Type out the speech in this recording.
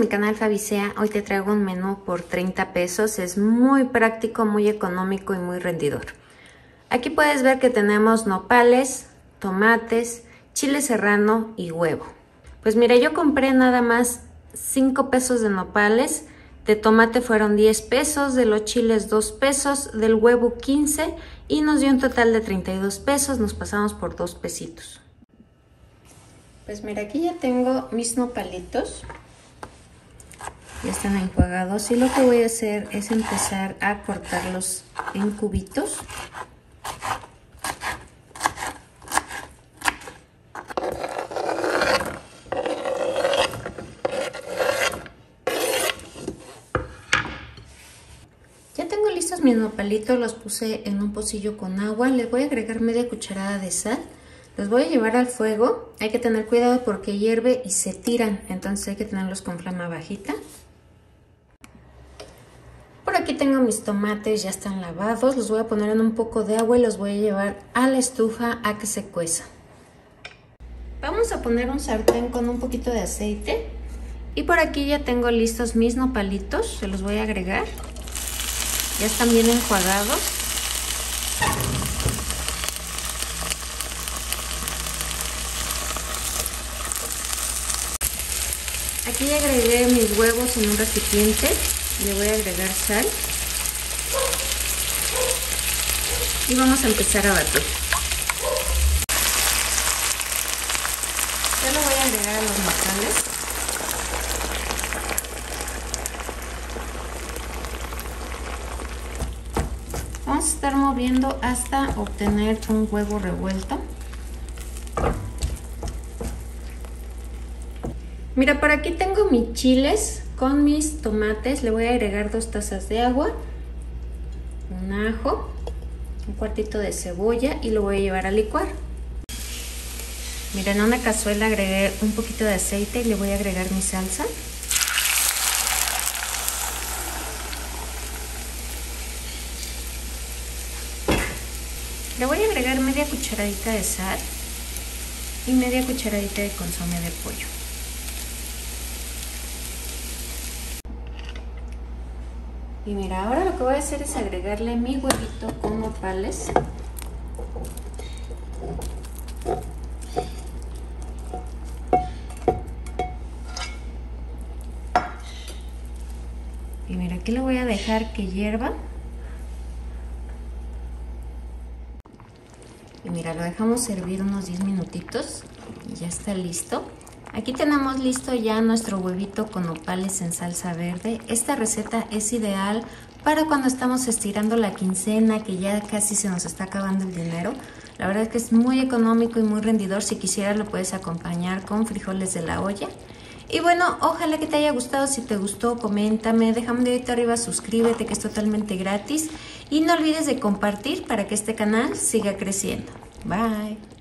Mi canal Fabicea. Hoy te traigo un menú por 30 pesos. Es muy práctico, muy económico y muy rendidor. Aquí puedes ver que tenemos nopales, tomates, chile serrano y huevo. Pues mira, yo compré nada más 5 pesos de nopales, de tomate fueron 10 pesos, de los chiles 2 pesos, del huevo 15 y nos dio un total de 32 pesos, nos pasamos por 2 pesitos. Pues mira, aquí ya tengo mis nopalitos. Ya están enjuagados y lo que voy a hacer es empezar a cortarlos en cubitos. Ya tengo listos mis nopalitos, los puse en un pocillo con agua. Les voy a agregar media cucharada de sal. Los voy a llevar al fuego. Hay que tener cuidado porque hierve y se tiran. Entonces hay que tenerlos con flama bajita. Aquí tengo mis tomates, ya están lavados. Los voy a poner en un poco de agua y los voy a llevar a la estufa a que se cueza. Vamos a poner un sartén con un poquito de aceite. Y por aquí ya tengo listos mis nopalitos. Se los voy a agregar. Ya están bien enjuagados. Aquí agregué mis huevos en un recipiente. Le voy a agregar sal. Y vamos a empezar a batir. Ya lo voy a agregar a los nopales. Vamos a estar moviendo hasta obtener un huevo revuelto. Mira, por aquí tengo mis chiles con mis tomates. Le voy a agregar dos tazas de agua, un ajo, un cuartito de cebolla y lo voy a llevar a licuar. Mira, en una cazuela agregué un poquito de aceite y le voy a agregar mi salsa. Le voy a agregar media cucharadita de sal y media cucharadita de consomé de pollo. Y mira, ahora lo que voy a hacer es agregarle mi huevito con nopales. Y mira, aquí lo voy a dejar que hierva. Y mira, lo dejamos servir unos 10 minutitos y ya está listo. Aquí tenemos listo ya nuestro huevito con nopales en salsa verde. Esta receta es ideal para cuando estamos estirando la quincena, que ya casi se nos está acabando el dinero. La verdad es que es muy económico y muy rendidor. Si quisieras lo puedes acompañar con frijoles de la olla. Y bueno, ojalá que te haya gustado. Si te gustó, coméntame, déjame un dedito arriba, suscríbete que es totalmente gratis. Y no olvides de compartir para que este canal siga creciendo. Bye.